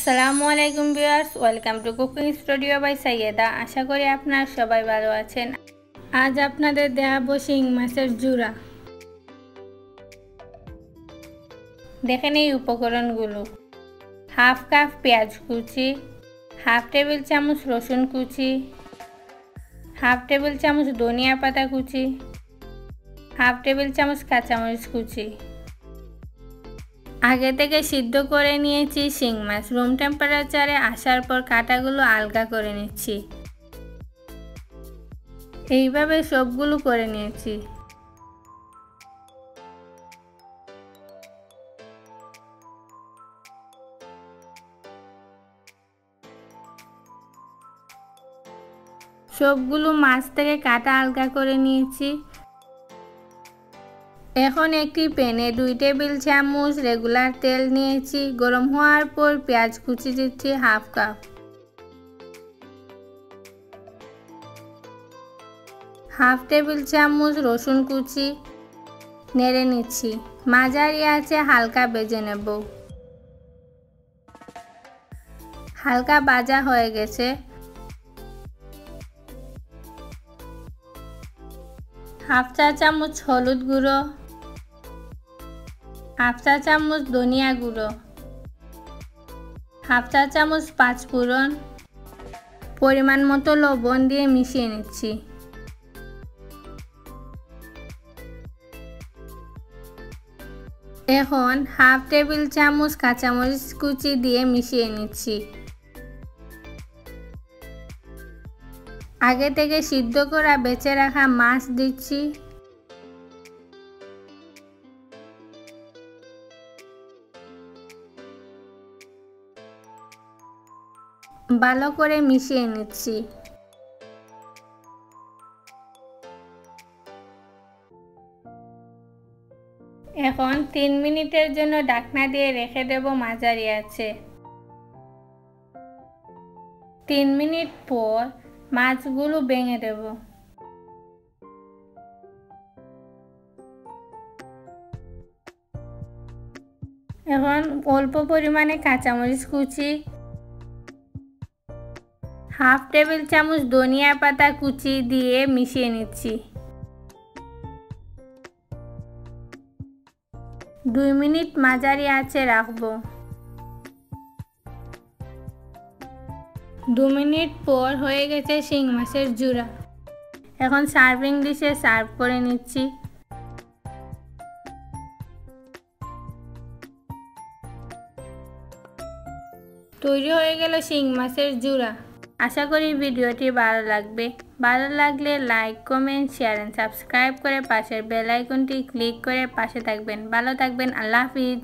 আসসালামু আলাইকুম viewers, welcome to cooking studio by Sayeda. আশা করি আপনারা সবাই ভালো আছেন। আজ আপনাদের দেখাবো শিং মাছের জুড়া দেখেন এই উপকরণগুলো। হাফ কাপ পেঁয়াজ কুচি, হাফ টেবিল চামচ রসুন কুচি, হাফ টেবিল চামচ ধনিয়া পাতা কুচি, হাফ টেবিল চামচ কাঁচামরিচ কুচি। আগে থেকে সিদ্ধ করে নিয়েছি শিং মাছ। রুম টেম্পারেচারে আসার পর কাটাগুলো আলগা করে নিচ্ছি। এইভাবে সবগুলো করে নিয়েছি। সবগুলো মাছ থেকে কাটা আলগা করে নিয়েছি। এখন একটি প্যানে দুই টেবিল চামচ রেগুলার তেল নিয়েছি। গরম হওয়ার পর পেঁয়াজ কুচি দিচ্ছি হাফ কাপ। হাফ টেবিল চামচ রসুন কুচি নেড়ে নিচ্ছি। মাঝারি আছে হালকা বেজে নেব। হালকা বাজা হয়ে গেছে। হাফ চা চামচ হলুদ গুঁড়ো। হাফ চা চামচ ধনিয়া গুঁড়ো, হাফ চা চামচ পাঁচফোড়ন পরিমাণ মতো লবণ দিয়ে মিশিয়ে নিচ্ছি। এখন হাফ টেবিল চামচ কাঁচামরিচ কুচি দিয়ে মিশিয়ে নিচ্ছি। আগে থেকে সিদ্ধ করা বেঁচে রাখা মাছ দিচ্ছি। ভালো করে মিশিয়ে নিচ্ছি। এখন তিন মিনিটের জন্য ডাকনা দিয়ে রেখে দেব মাঝারি আছে। তিন মিনিট পর মাছগুলো ভেঙে দেব। এখন অল্প পরিমাণে কাঁচামরিচ কুচি হাফ টেবিল চামচ ধনিয়া পাতা কুচি দিয়ে মিশিয়ে নিচ্ছি। দুই মিনিট মাঝারি আছে রাখব। দু মিনিট পর হয়ে গেছে শিং মাছের জুড়া এখন সার্ভিং ডিশে সার্ভ করে নিচ্ছি। তৈরি হয়ে গেল শিং মাছের জুড়া আশা করি ভিডিওটি ভালো লাগবে। ভালো লাগলে like, comment share and subscribe করে পাশের বেল আইকনটি ক্লিক করে পাশে থাকবেন। ভালো থাকবেন, আল্লাহ হাফিজ।